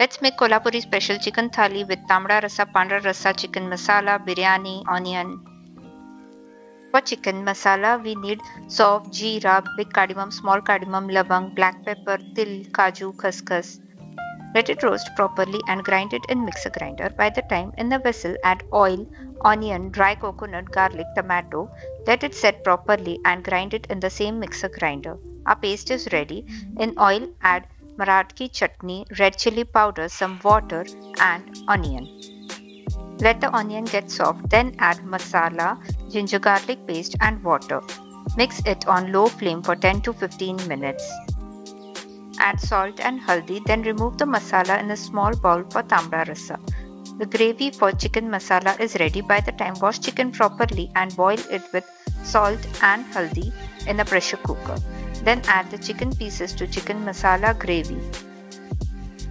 Let's make Kolhapuri special chicken thali with tambda rasa, pandra rasa, chicken masala, biryani, onion. For chicken masala, we need sauf jeera, big cardamom, small cardamom, lavang, black pepper, til, kaju, khaskhas. Let it roast properly and grind it in mixer grinder. By the time in the vessel, add oil, onion, dry coconut, garlic, tomato. Let it set properly and grind it in the same mixer grinder. Our paste is ready. In oil, add Marathi chutney, red chili powder, some water and onion. Let the onion get soft, then add masala, ginger garlic paste and water. Mix it on low flame for 10 to 15 minutes. Add salt and haldi, then remove the masala in a small bowl for tamda rasa. The gravy for chicken masala is ready by the time wash chicken properly and boil it with salt and haldi in a pressure cooker. Then add the chicken pieces to chicken masala gravy.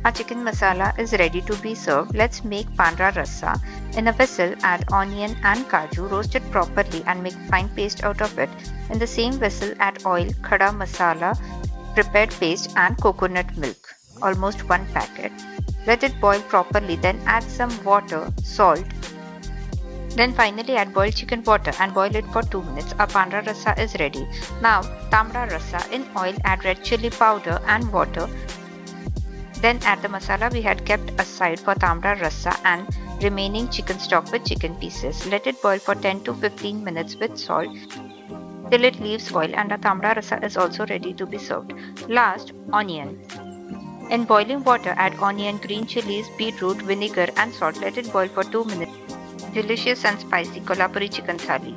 Our chicken masala is ready to be served. Let's make pandra rasa. In a vessel, add onion and kaju, roast it properly and make fine paste out of it. In the same vessel, add oil, khada masala, prepared paste and coconut milk, almost one packet. Let it boil properly, then add some water, salt, then finally add boiled chicken water and boil it for 2 minutes. Our pandra rasa is ready. Now tambda rasa in oil add red chili powder and water. Then add the masala we had kept aside for tambda rasa and remaining chicken stock with chicken pieces. Let it boil for 10 to 15 minutes with salt till it leaves oil and our tambda rasa is also ready to be served. Last, onion. In boiling water, add onion, green chilies, beetroot, vinegar and salt. Let it boil for 2 minutes delicious and spicy Kolhapuri chicken thali.